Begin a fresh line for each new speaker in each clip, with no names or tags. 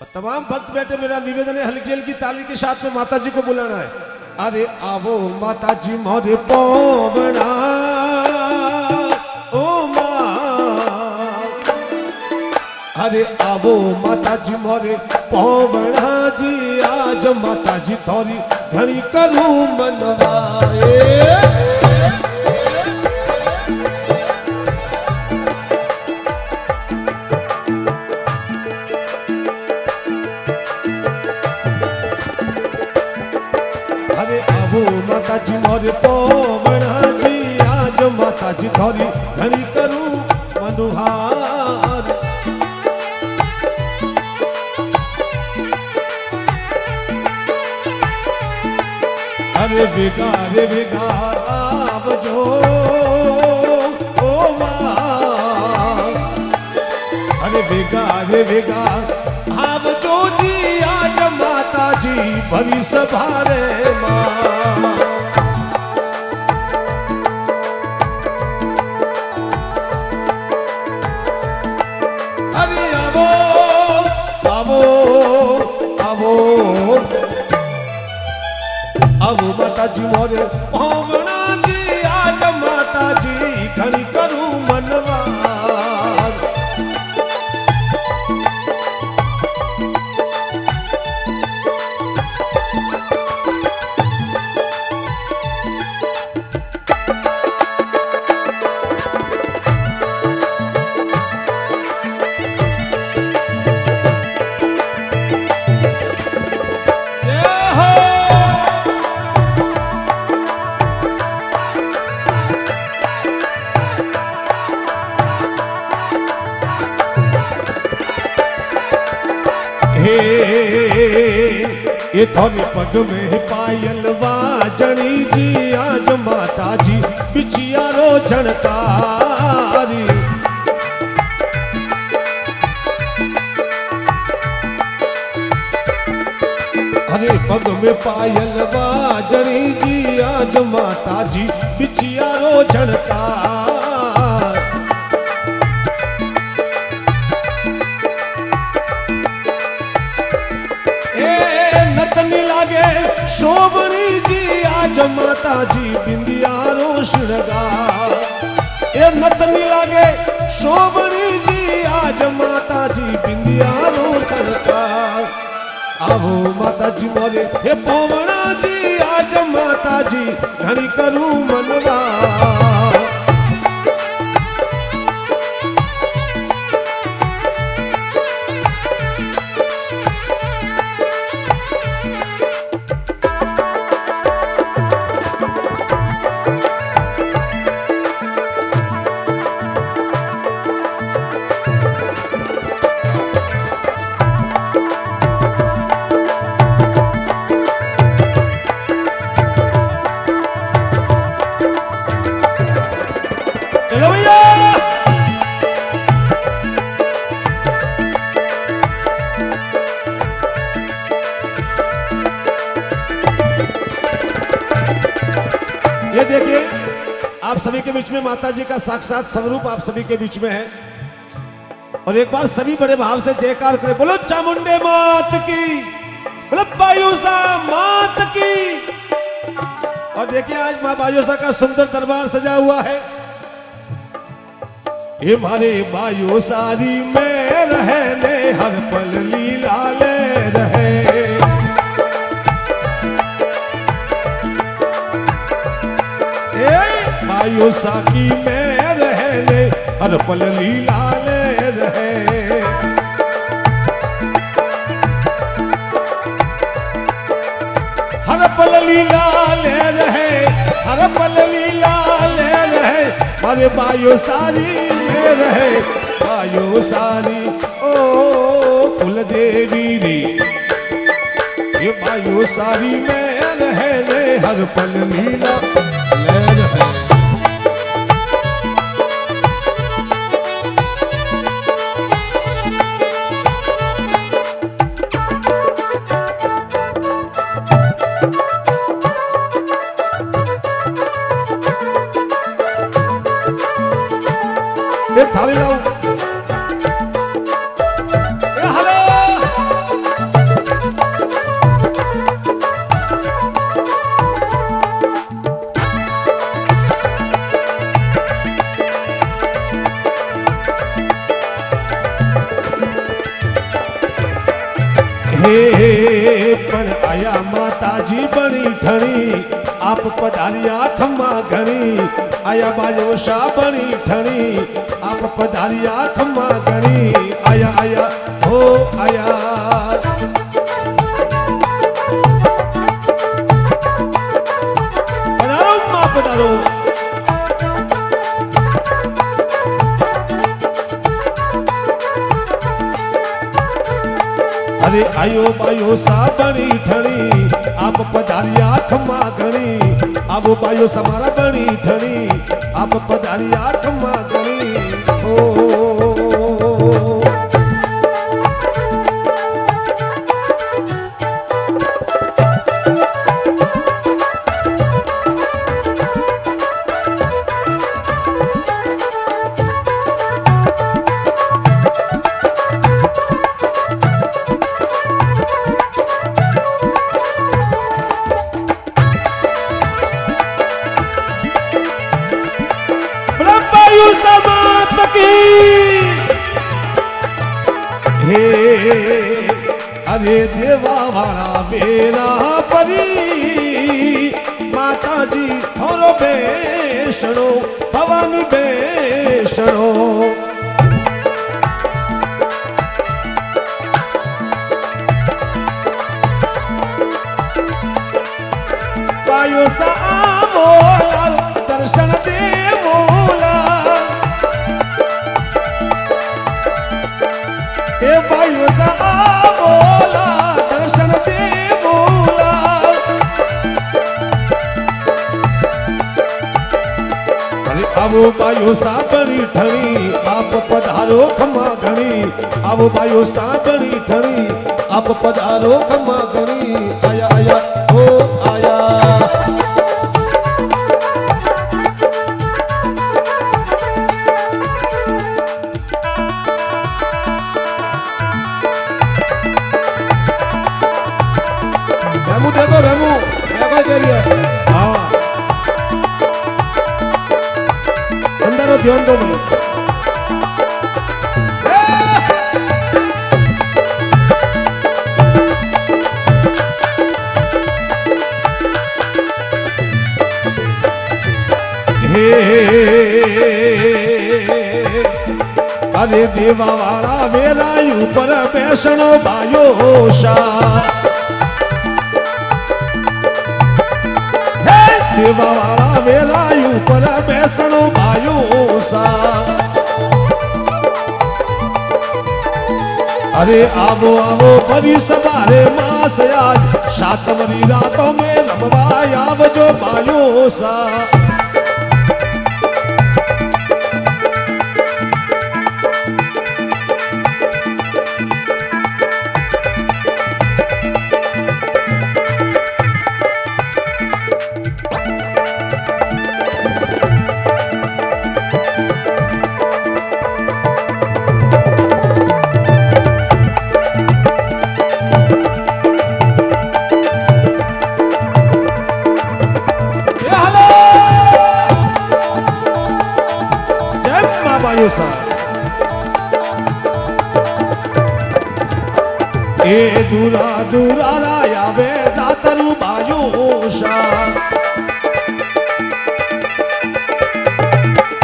और तमाम भक्त बैठे, मेरा निवेदन है हल्की हल्की ताली के साथ में माता जी को बुलाना है। अरे आवो माता जी मोरे पौवना। ओ अरे आवो माता जी मोरे पौवना जी, आज माता जी थोड़ी घड़ी करूँ मनवाए। जी मोरे पौवना जी आज माता जी थोड़ी घड़ी करूँ मनुहार। अरे बेकार बेकार आप जो ओ अरे बेकार बेकार आप जो जी आज माता जी भरी सभारे माँ। माता ये थोड़ी पग में पायल वाजनी जी, आज माता जी बिछिया रो झणकारी अरे पग में पायल वाजनी जी, आज माता शोभनी जी, आज माता जी बिंदिया रो श्रृंगार ए नतनी लागे, शोभनी जी, आज माता जी बिंदिया रो सरकार आवो माता जी मोरे, हे पवना जी, आज माता जी घड़ी करू मनवा। माता जी का साक्षात स्वरूप आप सभी के बीच में है। और एक बार सभी बड़े भाव से जयकार करें। बोलो, चामुंडे मात की, बोलो, बायुसा मात की। और देखिए, आज माँ बायुसा का सुंदर दरबार सजा हुआ है। ये मारे बायु सारी में रहने, हर पल लीला ले रहे। बायु साकी में रहने हर पल लीला ले रहे। हर पल लीला ले रहे, हर पल लीला ले रहे। अरे वायु सारी ले रहे वायु सारी, ओ कुल देवी री। ये बायो सारी में रहे ने हर पल लीला। આયા બાજો શા બની ઠણી આપ પધાર્યા ખમ્મા ઘણી આયા આયા હો આયા પધારો માં પધારો અરે આયો બાયો સાબણી ઠણી આપ પધાર્યા ખમ્મા ઘણી આબો બાયો સમારા બની ઠણી आप पधारिया खम्मा બેસણો પવન બેસણો. આવો પાયો સાબરી ઠણી આપ પધારો ખમા ઘણી આવો પાયો સાબરી ઠણી આપ પધારો ખમા ઘણી पर ध्यान दो मुझे अरे देवा वाला वेलायू पर वैष्णो भायो देवा वाला वेला ઉપર બેસણું બાયો શા અરે આવો આવો, ફરી સવારે માસ આજ સાતમની રાતો મેં રમવા આવજો બાયો સા ધુરા ધુરા રાય આવે દાતરું બાજુ ઓષા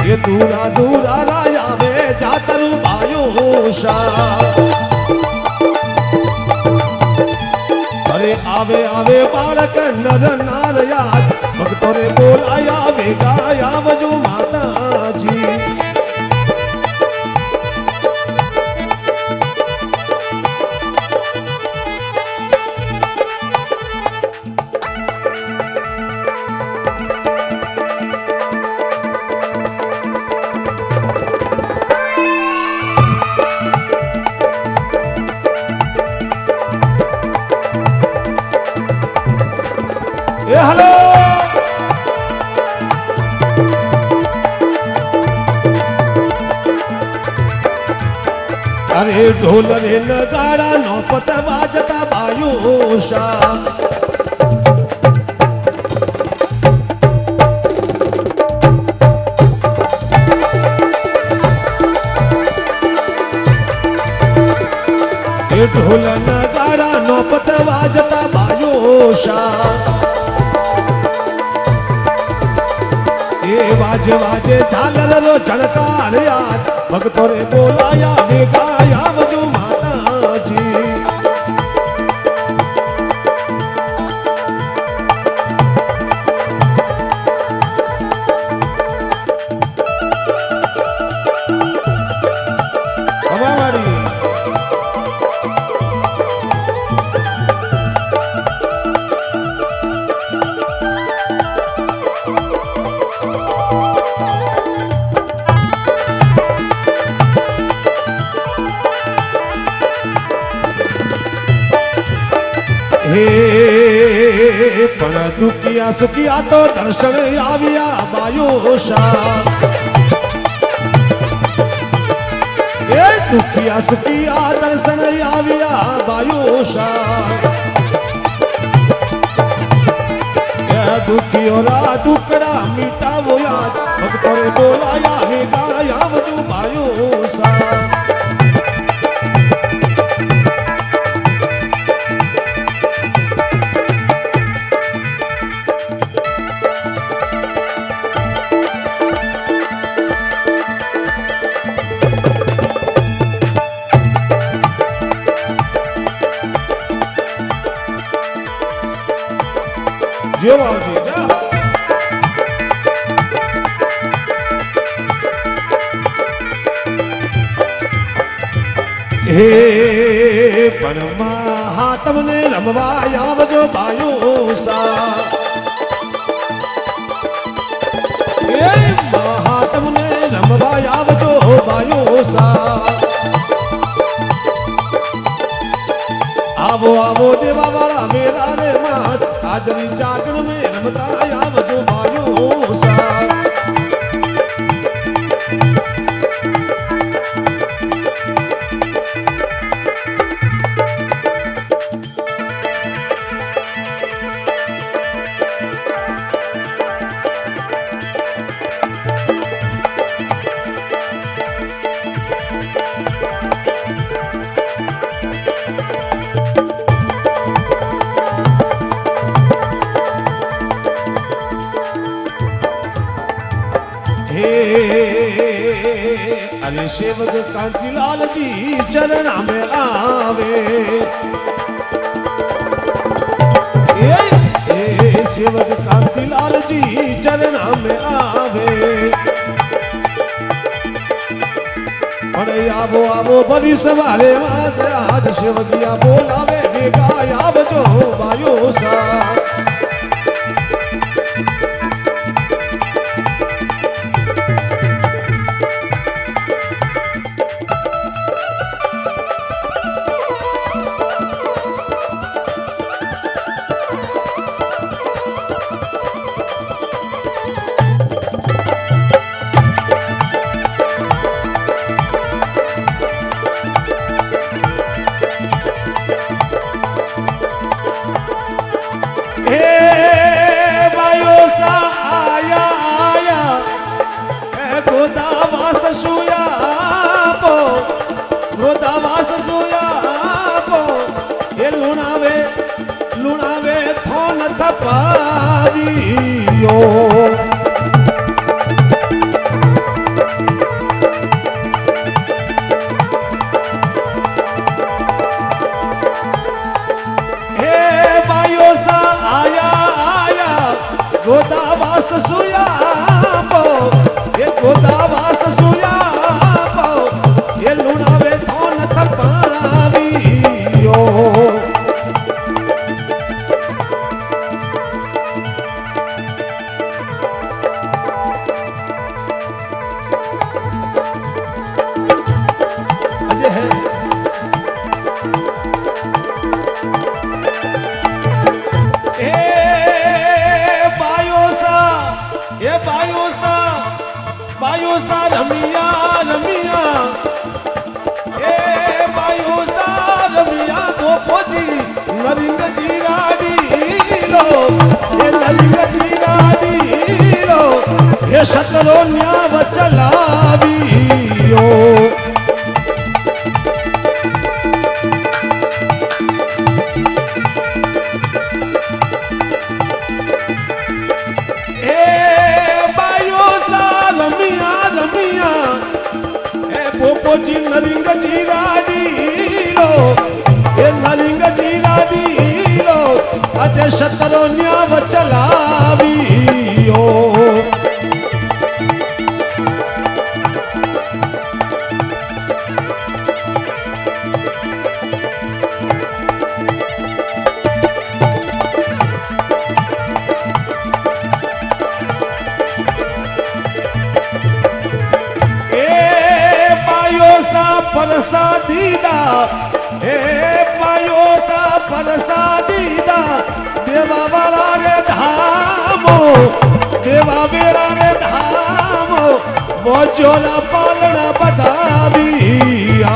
એ દૂરા દૂરા રાયા મે જાતરું બાયુષા અરે આવે આવે બાળક નર નાર ढोल भेल गाड़ा, नौपत बाजता बायोशा ढोल नगाड़ा, नौपत बाजता बायोशा ए वाजे वाजे झालर रो झणकार रे बोलाया गाया। આવ્યા તો દર્શન આવ્યા બાયુષા એ દુખિયા સુખિયા દર્શન આવ્યા બાયુષા દુખિયો રા દુકડા મીઠા બોયા ભક્તોએ બોલાયા बलि सवारे मास आज शिव किया बोला मैंने गाया बचो बायो सा Toda a vossa suia. చిన్నది ఇంకా చీరాడిలో ఎన్నది ఇంకా చీరాడిలో అదే సత్తలో న్యా चोला पालना बता दिया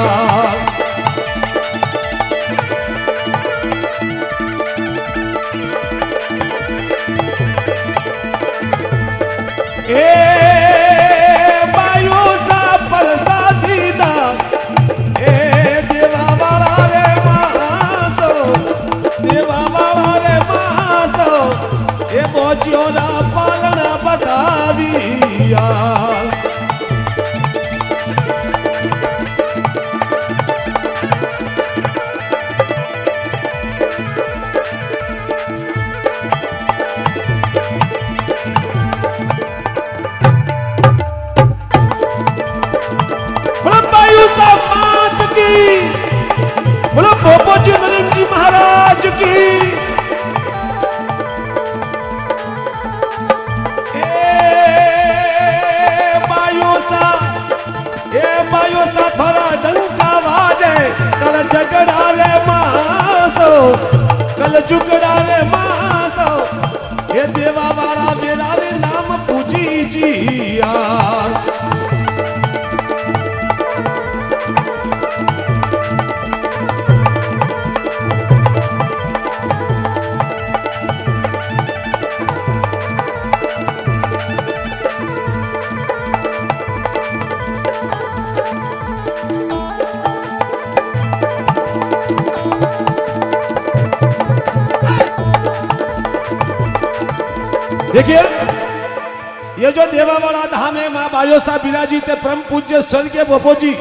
धाम है बिराजी ते परम पूज्य स्वर्गीय बपोजी।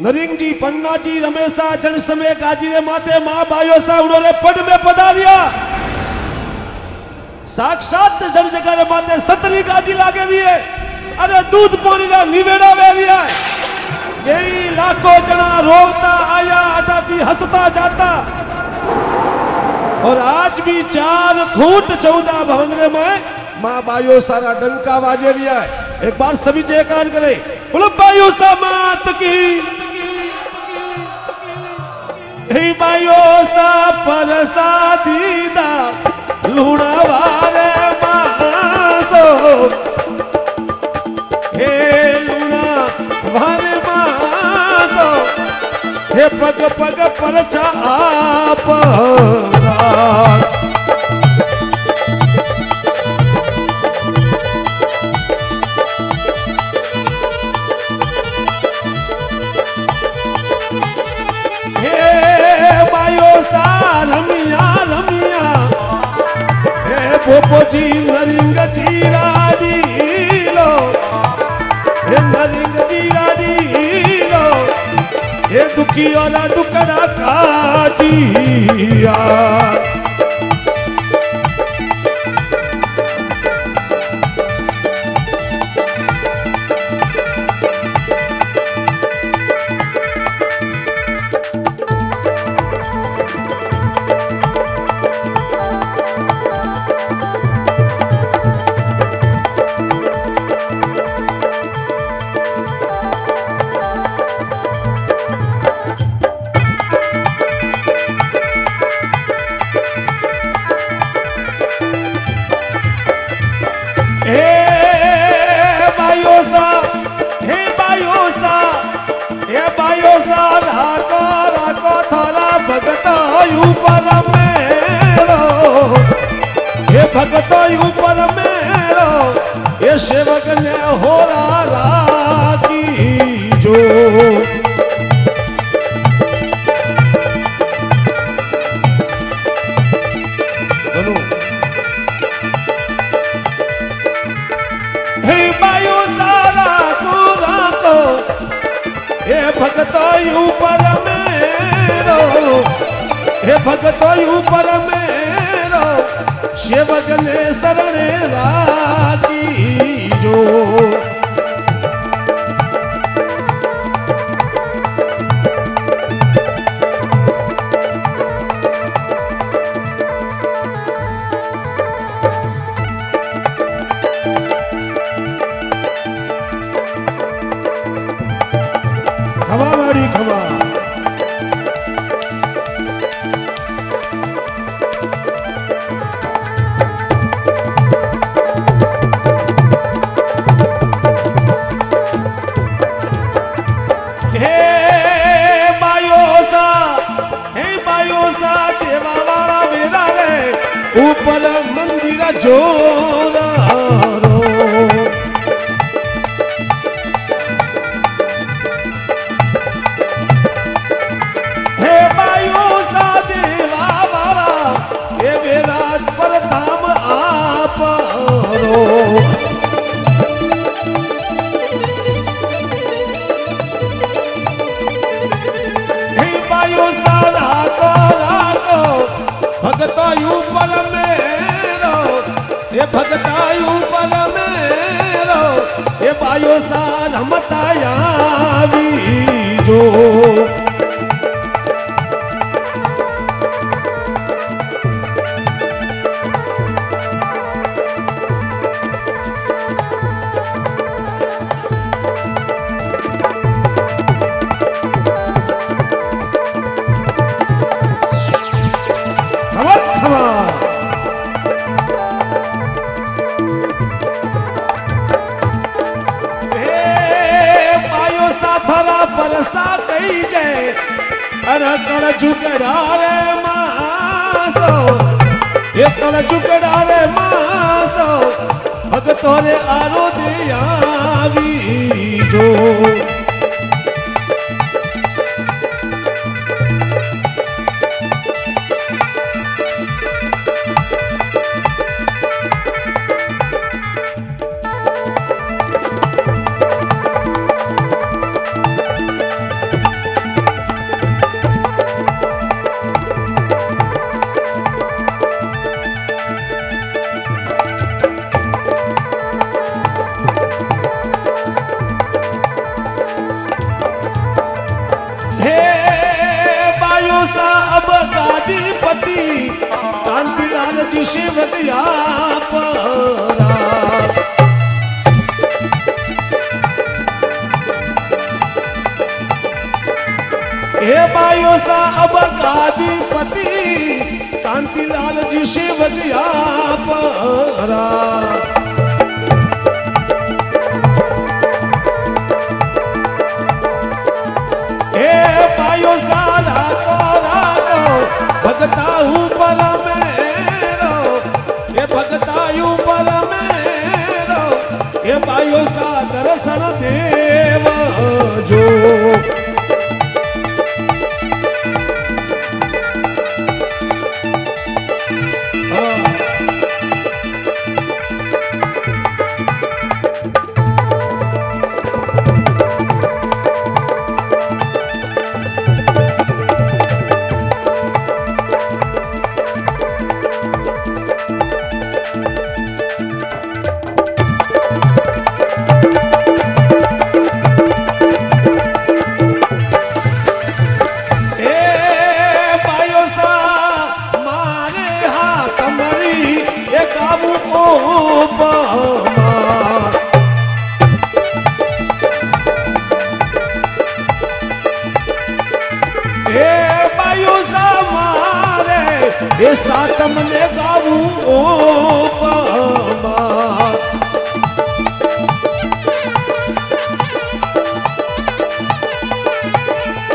नरिंग जी पन्ना जी रमेशा, जन समय गाजी रे माते, माँ बायोसा, उन्होंने पद में पधारिया साक्षात जन जगह माते, सतरी गाजी लागे दिए। अरे दूध पानी रा निवेड़ा वे रिया यही लाखों जना रोता आया, अटाती हंसता जाता। और आज भी चार खूट चौदह भवनरे में माँ बायो सारा डंका बाजे रिया है। एक बार सभी जयकार करे। बोलो बायो सा मात की बायो सा परसादीदा लूणा वारे मासो। हे लूणा वारे मासो। हे पग पग परचा आप। पोपोजी नरिंग जीराडी लो। हे नरिंग जीराडी लो। हे दुखी और दुखड़ा काटिया हे लगन हो रा जो। भगतोयू पर मेरो हे भगतोयू पर मेरो સેવકને શરણે રાખી જો. yo.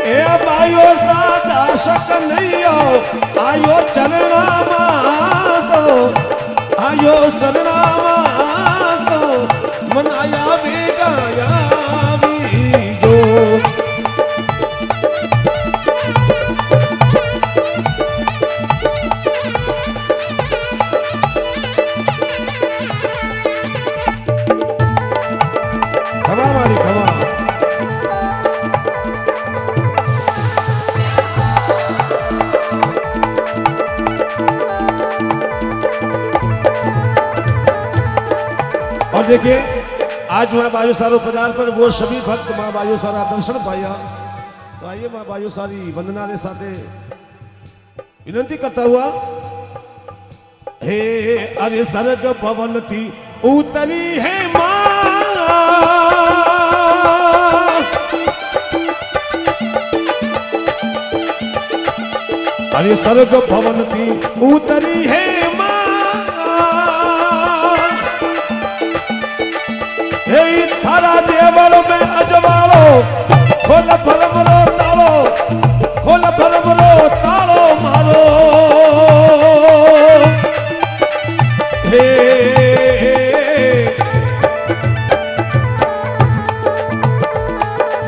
हे भाइयो सादा शक नैयो आयो चरणा मासो आयो शरणा देखिए, आज माँ बाजू सारो पदार पर, वो सभी भक्त माँ बाजू सारा दर्शन पाया। तो आइए माँ बाजू सारी वंदना के साथ विनती करता हुआ, हे अरे सरग पवन थी उतरी है माँ। अरे सर्ग पवन थी उतरी है તાળો ખોલ ભરમરો તાળો ખોલ ભરમરો તાળો મારો હે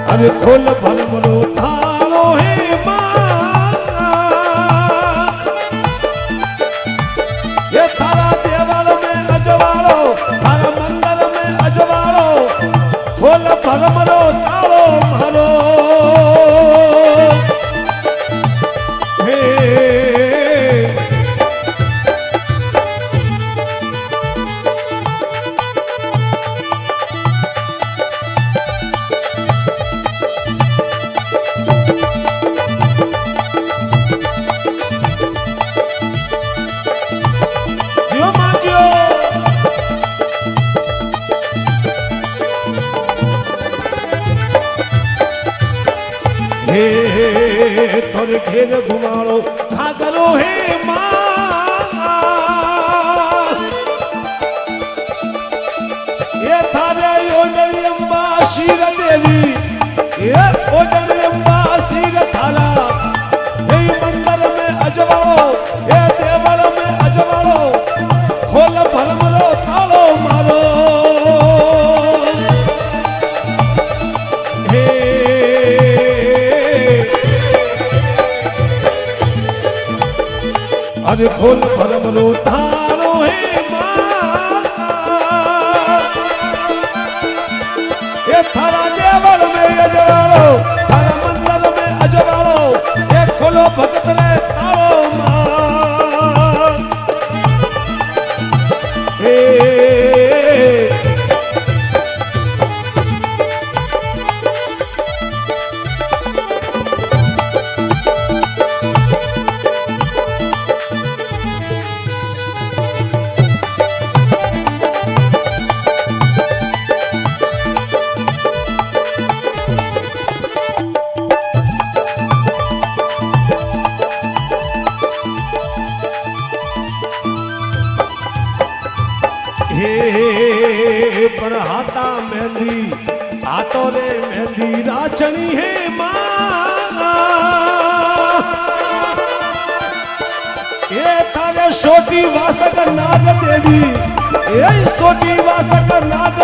અરે ખોલ नाग देवी। सोटी वासक नाग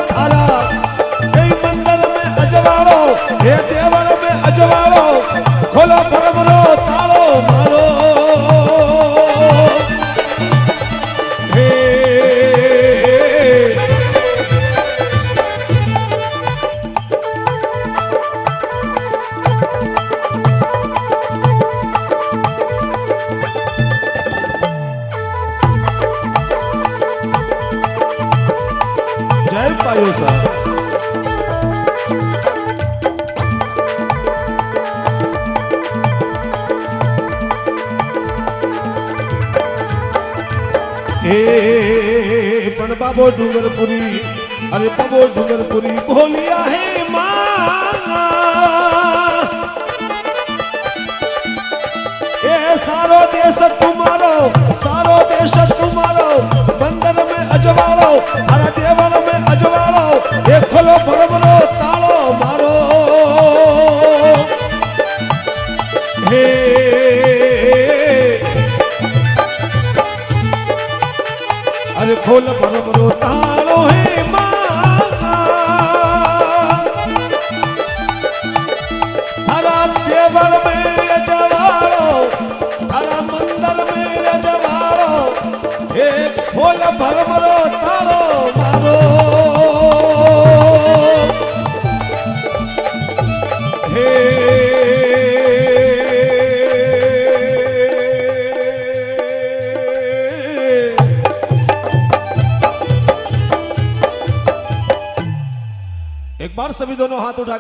डूंगरपुरी अरे पबो डूंगरपुरी बोलिया है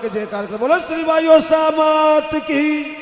के जयकार कर बोलो श्री भाइयों सामात की।